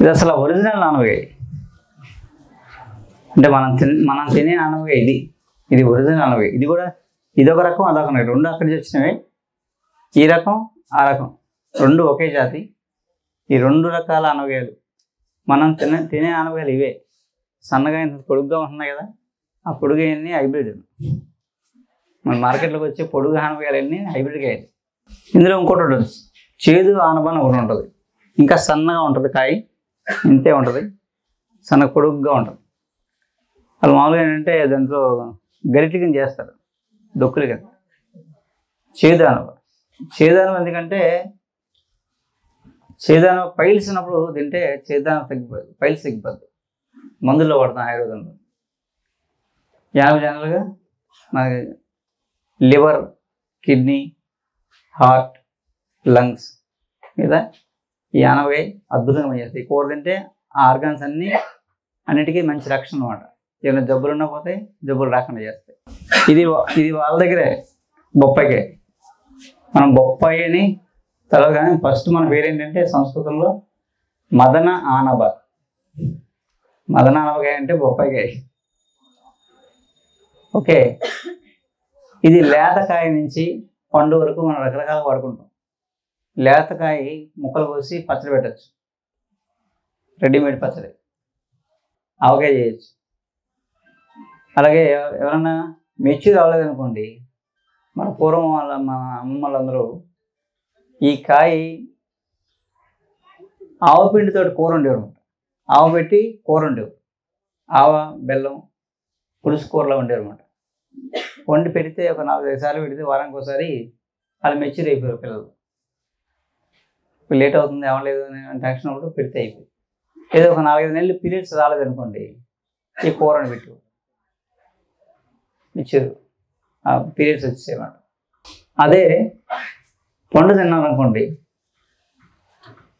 ఇది అసలు ఒరిజినల్ నానవకాయ అంటే మనం తిని మనం తినే నానవకాయ ఇది. ఇది ఒరిజినల్ నానవకాయ ఇది కూడా ఇదొక రకం అదొక రకం. రెండు అక్కడి నుంచి వచ్చినవి. ఈ రకం ఆ రకం. రెండు ఒకే జాతి. ఈ రెండు రకాల అనవగాయలు మనం తినే తినే అనవగాయలు ఇవే. సన్నగా ఇంత పొడుగ్గా ఉంటున్నాయి కదా ఆ పొడుగైనవి హైబ్రిడ్. మన మార్కెట్లోకి వచ్చే పొడుగు ఆనపకాయలన్నీ హైబ్రిడ్ కాయలు. ఇందులో ఇంకోటి ఉంటుంది. చేదు ఆనపాన ఒకటి ఉంటుంది. ఇంకా సన్నగా ఉంటుంది కాయ. ఇంతే ఉంటుంది. సన్న పొడుగ్గా ఉంటుంది. వాళ్ళు మామూలుగా ఏంటంటే దాంట్లో గరిటి కింద చేస్తారు. దొక్కులు కింద. చేదానం. ఆనప ఎందుకంటే చేదానం పైల్స్ ఉన్నప్పుడు తింటే చేదానం తగ్గిపోదు పైల్స్ తగ్గిపోద్ది మందుల్లో వాడతాం ఆయుర్వేదంలో. యాభై జనరల్గా మనకి లివర్ కిడ్నీ హార్ట్ లంగ్స్ మీద ఈ ఆనవకాయ అద్భుతంగా పనిచేస్తాయి కూర తింటే ఆ ఆర్గాన్స్ అన్నీ అన్నిటికీ మంచి రక్షణ అనమాట ఏమైనా జబ్బులు ఉన్నా పోతాయి జబ్బులు రాకుండా చేస్తాయి. ఇది ఇది వాళ్ళ దగ్గరే బొప్పాయికాయ. మనం బొప్పాయి అని తర్వాత కానీ ఫస్ట్ మన పేరేంటంటే సంస్కృతంలో మదన ఆనబ మదన ఆనబకాయ అంటే బొప్పాయికాయ. ఓకే? ఇది లేతకాయ నుంచి పండు వరకు మనం రకరకాలుగా వాడుకుంటాం. లేతకాయ ముక్కలు కోసి పచ్చడి పెట్టచ్చు. రెడీమేడ్ పచ్చడి. ఆవకాయ చేయొచ్చు. అలాగే ఎవ- ఎవరన్నా మెచ్యూర్ అవ్వలేదనుకోండి మన పూర్వం వాళ్ళ మన అమ్మ వాళ్ళందరూ ఈ కాయ ఆవపిండితో కూర ఉండేవారు ఆవ పెట్టి కూర ఉండేవారు ఆవ బెల్లం పులుసు కూరలో వండేవారు అనమాట వండి పెడితే ఒక నాలుగైదు సార్లు పెడితే వారానికి ఒకసారి వాళ్ళు మెచ్యూర్ అయిపోయారు పిల్లలు. లేట్ అవుతుంది అవ్వలేదు అని టెన్షన్ అప్పుడు పెడితే అయిపోయి ఏదో ఒక నాలుగైదు నెలలు పీరియడ్స్ రాలేదనుకోండి ఈ కూరని పెట్టు. ఇచ్చారు ఆ పీరియడ్స్ వచ్చేయమాట అదే పండు తిన్నారనుకోండి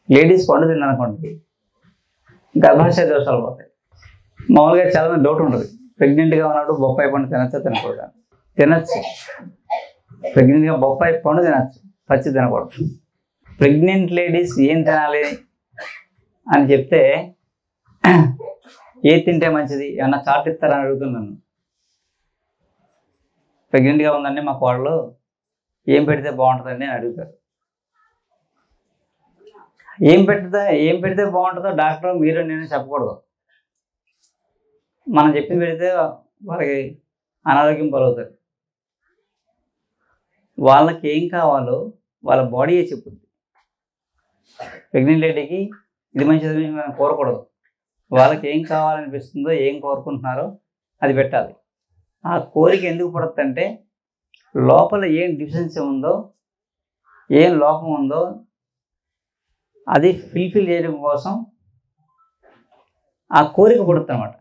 లేడీస్ పండు తిన్నారనుకోండి గర్భాశయ దోషాలు పోతాయి. మామూలుగా చాలామంది డౌట్ ఉంటుంది ప్రెగ్నెంట్గా ఉన్నప్పుడు బొప్పాయి పండు తినచ్చా తినకూడదు? తినచ్చు. ప్రెగ్నెంట్గా బొప్పాయి పండు తినచ్చు. పచ్చి తినకూడదు. ప్రెగ్నెంట్ లేడీస్ ఏం తినాలి అని చెప్తే ఏది తింటే మంచిది? ఏమన్నా చాట్ ఇస్తారని అడుగుతున్నాను ప్రెగ్నెంట్గా ఉందండి మా కోడలు ఏం పెడితే బాగుంటుందండి అని అడుగుతారు. ఏం పెడితే ఏం పెడితే బాగుంటుందో డాక్టర్ మీరు నేను చెప్పకూడదు. మనం చెప్పింది పెడితే వాళ్ళకి అనారోగ్యం పాలవుతారు. వాళ్ళకి ఏం కావాలో వాళ్ళ బాడీయే చెప్పుద్ది. ప్రెగ్నెంట్ లేడీకి ఇది మంచిది మనం కోరకూడదు. వాళ్ళకి ఏం కావాలనిపిస్తుందో ఏం కోరుకుంటున్నారో అది పెట్టాలి. ఆ కోరిక ఎందుకు పడుతుందంటే లోపల ఏం డిఫిషియన్సీ ఉందో ఏం లోపం ఉందో అది ఫిల్ఫిల్ చేయడం కోసం ఆ కోరిక పడుతుంది అనమాట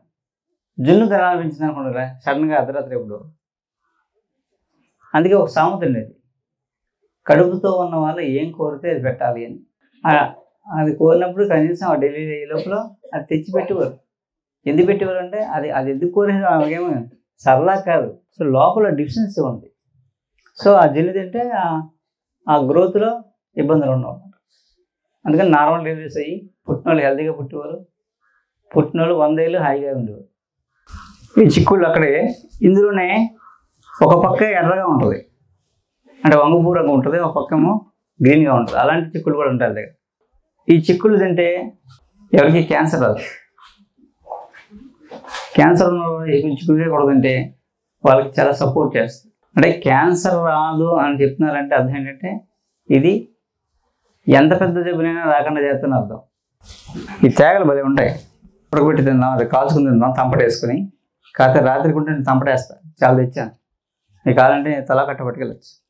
జున్ను తినాలనిపించింది అనుకుంటారా సడన్గా అర్ధరాత్రి ఎప్పుడు అందుకే ఒక సామెత ఉండేది. కడుపుతో ఉన్న వాళ్ళు ఏం కోరితే అది పెట్టాలి అని. అది కోరినప్పుడు కనీసం ఆ డెలివరీ అయ్యే లోపల అది తెచ్చి పెట్టేవారు ఎందుకు పెట్టేవారు అంటే అది అది ఎందుకు కోరేది ఆమెకేమో సరళా కాదు. సో లోపల డిఫిషియన్సీ ఉంది. సో ఆ జల్లి తింటే ఆ- గ్రోత్లో ఇబ్బందులు ఉండవు. అందుకని నార్మల్ డెలివరీస్ అయ్యి పుట్టిన వాళ్ళు హెల్తీగా పుట్టేవారు. పుట్టిన వాళ్ళు వందేళ్ళు హాయిగా ఉండేవారు. ఈ చిక్కుళ్ళు అక్కడే ఇందులోనే ఒక పక్క ఎర్రగా ఉంటుంది. అంటే వంగపూరంగా ఉంటుంది ఒక పక్కేమో గ్రీన్గా ఉంటుంది. అలాంటి చిక్కులు కూడా ఉంటాయి దగ్గర ఈ చిక్కులు తింటే ఎవరికి క్యాన్సర్ రాదు. క్యాన్సర్ ఉన్న వాళ్ళు కూడా తింటే వాళ్ళకి చాలా సపోర్ట్ చేస్తుంది. అంటే క్యాన్సర్ రాదు అని చెప్తున్నారంటే అర్థం ఏంటంటే ఇది ఎంత పెద్ద జబ్బునైనా రాకుండా చేస్తున్న అర్థం. ఈ తేగలు భలే ఉంటాయి. ఉడకబెట్టి తిందాం అది కాల్చుకుని తిందాం తంపటేసుకుని కాకపోతే రాత్రికి ఉంటే నేను తంపటేస్తాను చాలా తెచ్చాను. మీకు కావాలంటే నేను తలా కట్ట పట్టుకెళ్ళచ్చు.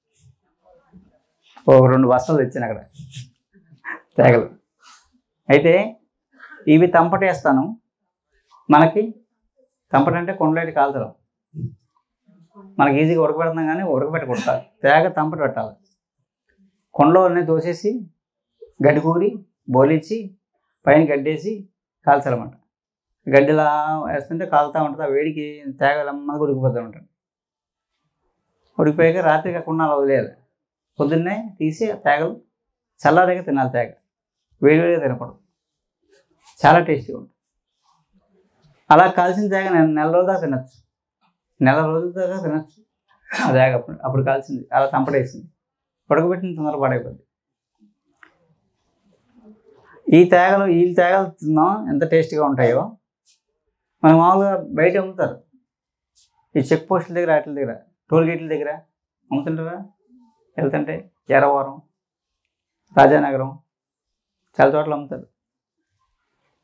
ఒక రెండు బస్తాలు తెచ్చాను అక్కడ. తేగలు. అయితే ఇవి తంపటేస్తాను. మనకి తంపట అంటే కొండలేటి కాల్చడం మనకి ఈజీగా ఉడకబెడుతున్నాం కానీ ఉడకబెట్టకూడదు తేగ తంపట పెట్టాలి. కొండలోనే దోసేసి గడ్డి కూరి బోలిచ్చి పైన గడ్డేసి కాల్చాలన్నమాట. గడ్డిలా వేస్తుంటే కాలుతూ ఉంటుంది. ఆ వేడికి తేగలమ్మగా ఉడికిపోతూ ఉంటుంది. ఉడికిపోయాక రాత్రికి అలా వదిలేదు పొద్దున్నే తీసి ఆ తేగలు చల్లారాక తినాలి తేగ. వేడివేడిగా తినకూడదు. చాలా టేస్టీగా ఉంటుంది. అలా కాల్చిన తేగ నెల రోజు దాకా తినచ్చు. నెల రోజుల దాకా తినచ్చు. ఆ తేగ అప్పుడు అప్పుడు కాల్చింది. అలా తంపడేసింది ఉడకబెట్టిన తొందర పడైపోద్ది. ఈ తేగలు ఈ తేగలు తిన్నాం. ఎంత టేస్టీగా ఉంటాయో. మనం మామూలుగా బయట అమ్ముతారు. ఈ చెక్ పోస్టుల దగ్గర వాటి దగ్గర టోల్ గేట్ల దగ్గర అమ్ముతుంటారా? వెళ్తుంటే ఎర్రవరం రాజానగరం చాలా చోట్ల అమ్ముతారు.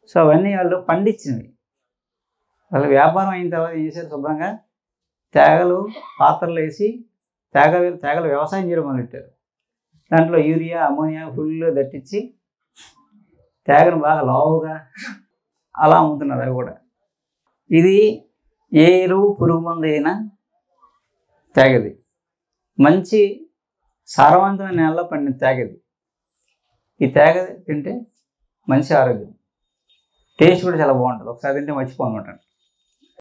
సో అవన్నీ వాళ్ళు పండించినవి. వాళ్ళు వ్యాపారం అయిన తర్వాత ఏం చేశారు? శుభ్రంగా తేగలు పాత్రలు వేసి తేగ తేగలు వ్యవసాయం చేయడం మొదలెట్టారు. దాంట్లో యూరియా అమోనియా ఫుల్ దట్టించి తేగను బాగా లావుగా అలా అమ్ముతున్నారు అవి కూడా. ఇది ఏ ఎరువు పురుగు మందు అయినా తేగది. మంచి సారవంతమైన నేలలో పండిన తేగది. ఈ తేగ తింటే మంచి ఆరోగ్యం. టేస్ట్ కూడా చాలా బాగుంటుంది. ఒకసారి తింటే మర్చిపోను